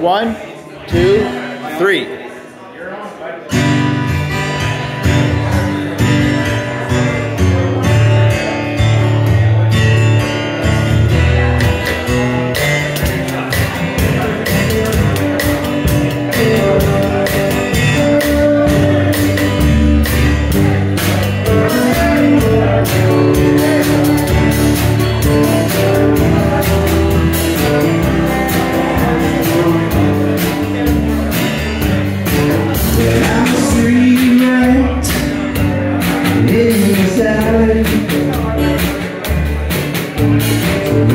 One, two, three.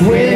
We.